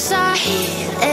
side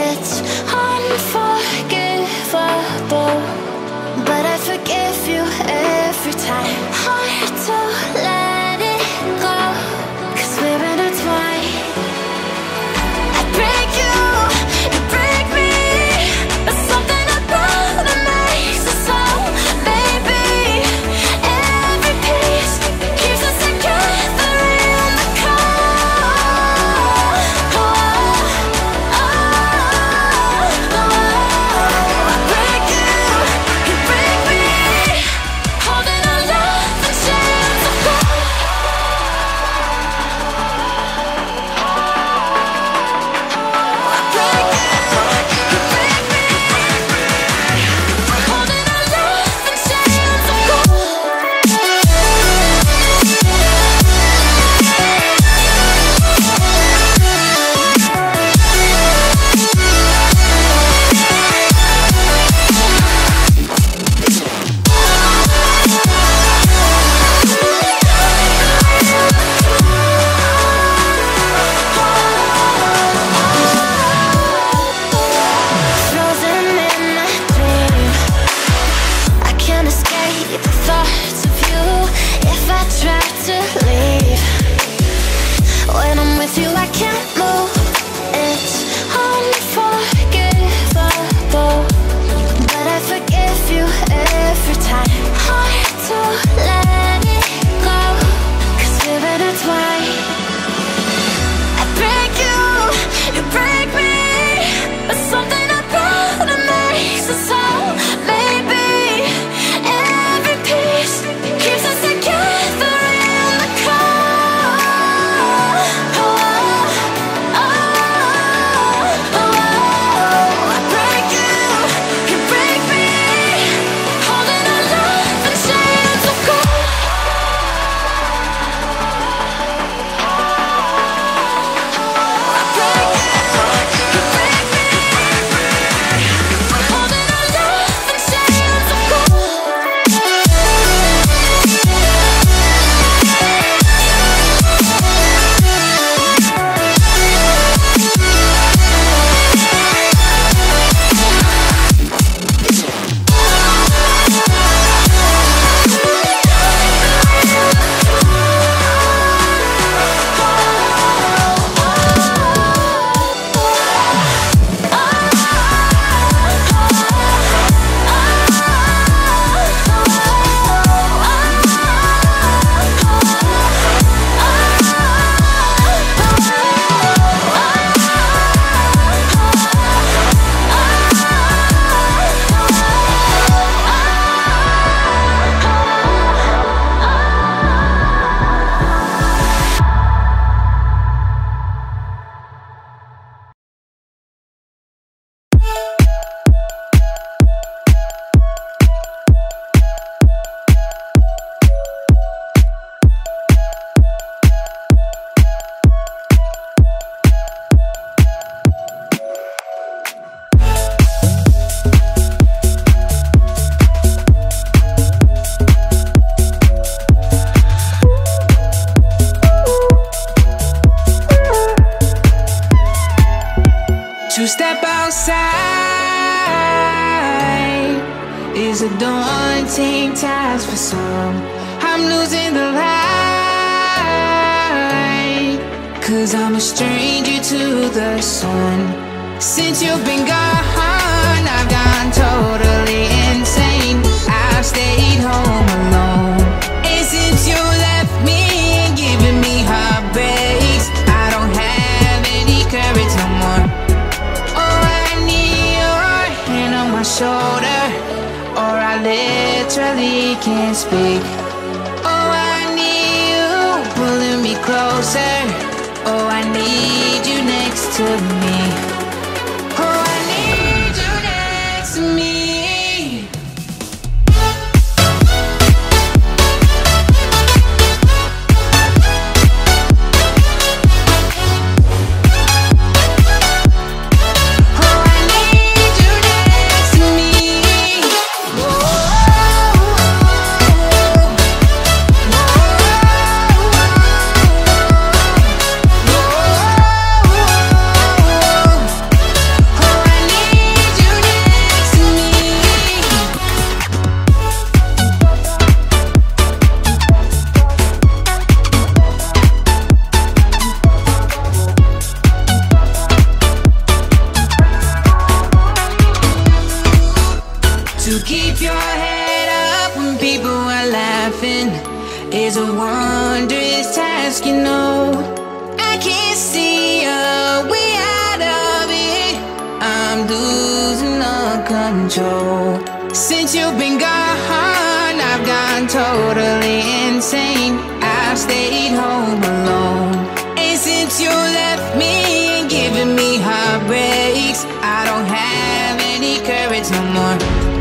Don't wanna take ties for some. I'm losing the light Cause I'm a stranger to the sun. Since you've been gone I've gone total I literally can't speak. Oh, I need you pulling me closer. Oh, I need you next to me. To keep your head up when people are laughing is a wondrous task, you know. I can't see a way out of it. I'm losing all control. Since you've been gone, I've gone totally insane. I've stayed home alone. And since you left me and given me heartbreaks, I don't have any courage no more.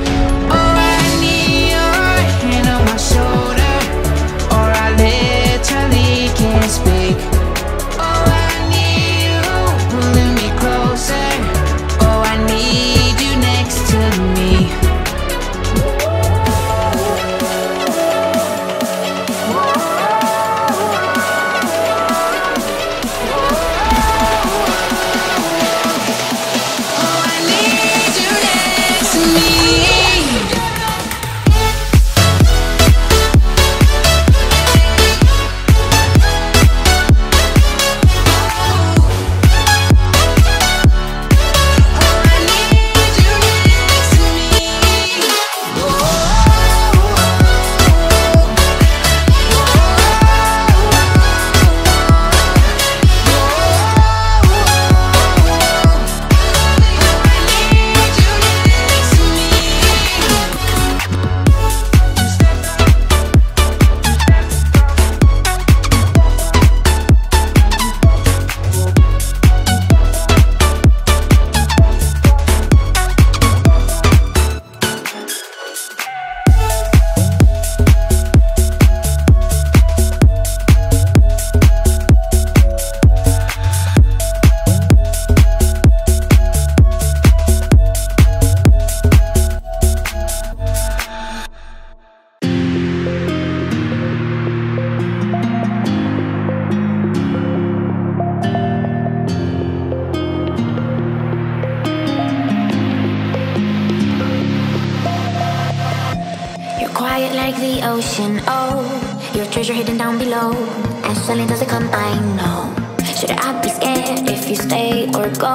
stay or go.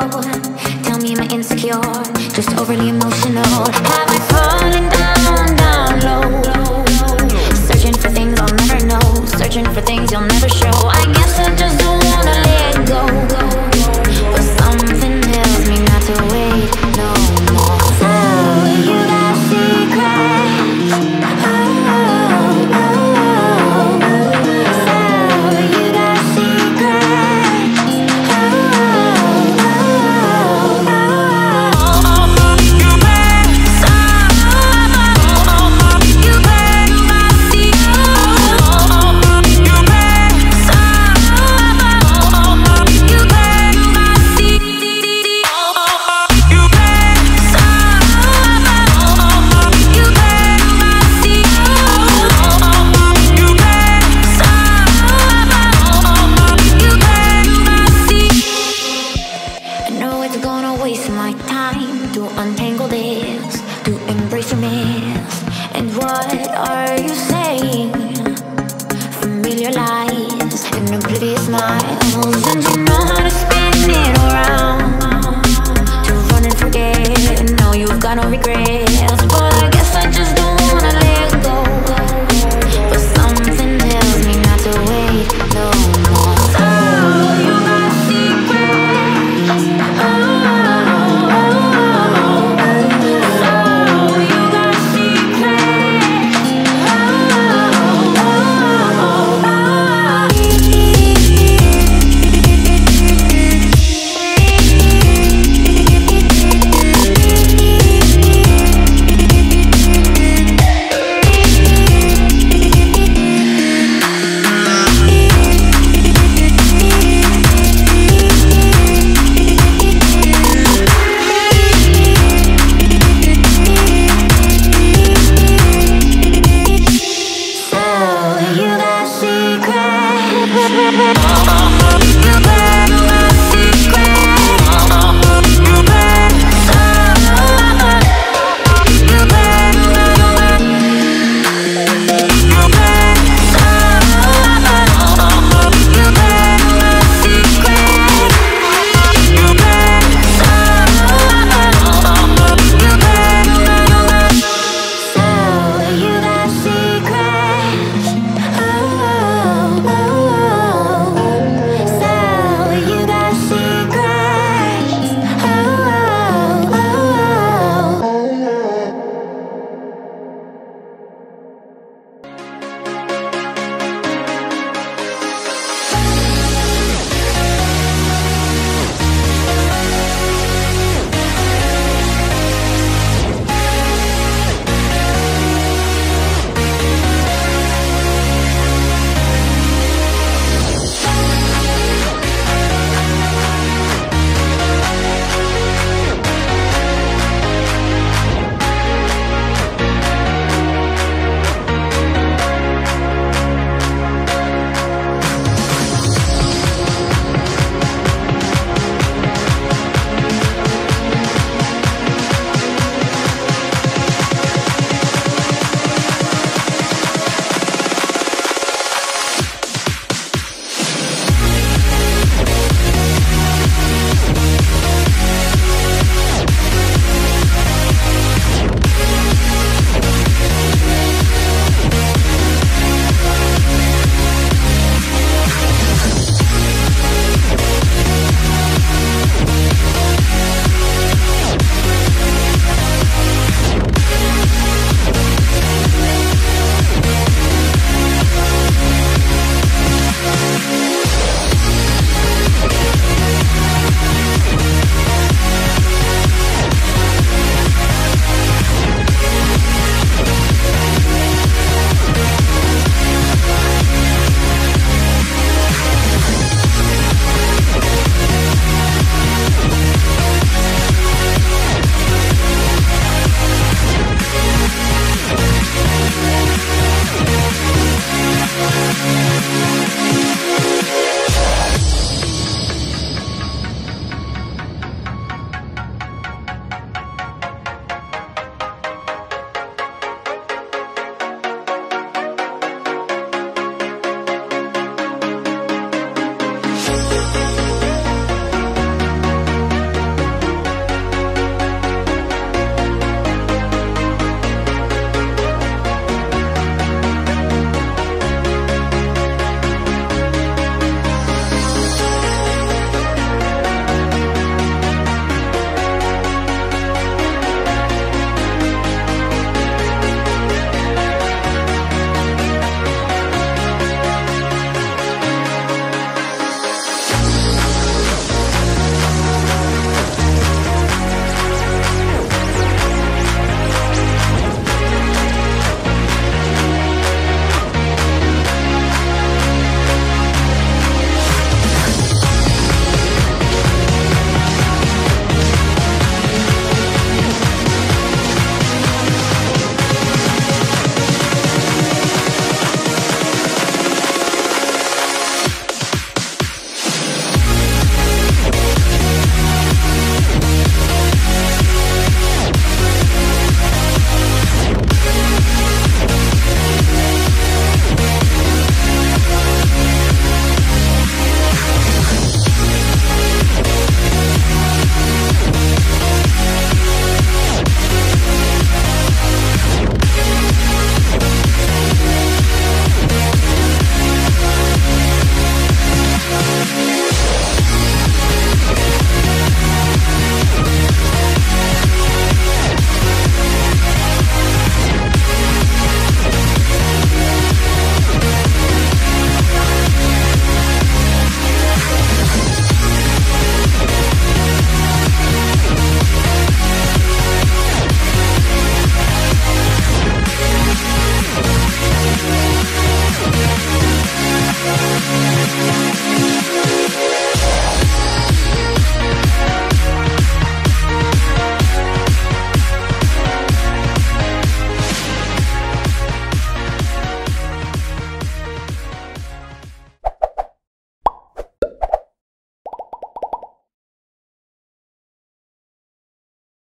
Tell me, am I insecure? Just overly emotional. Have I fallen down, down low? Searching for things I'll never know. Searching for things you'll never show. I guess I just don't wanna let go. But something tells me not to wait, no.